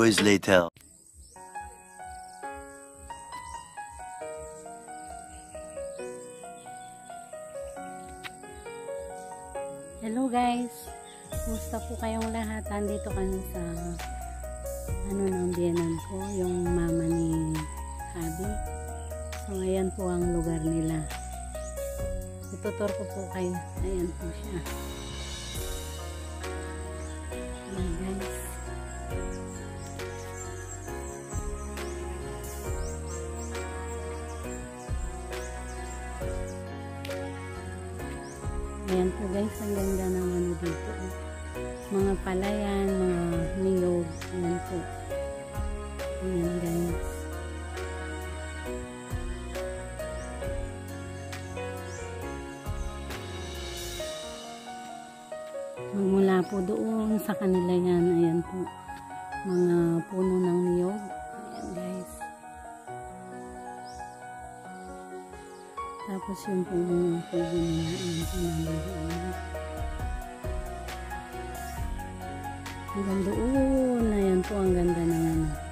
hours later. Hello guys! Kumusta po kayong lahat? Andito kami sa ano ng biyanan ko, yung mama ni Habi. So ayan po ang lugar nila. Itutur ko po kayo. Ayan po siya. Ayan po guys, ang ganda ng ano dito. eh. Mga palayan, mga niyog. Ayan po. Ayan guys. Mula po doon sa kanila yan, ayan po. Mga puno ng niyog. Ayan guys. Tapos yung puno ng puno nila, ayan po nandoon. Hanggang doon, ayan po ang ganda ng ano.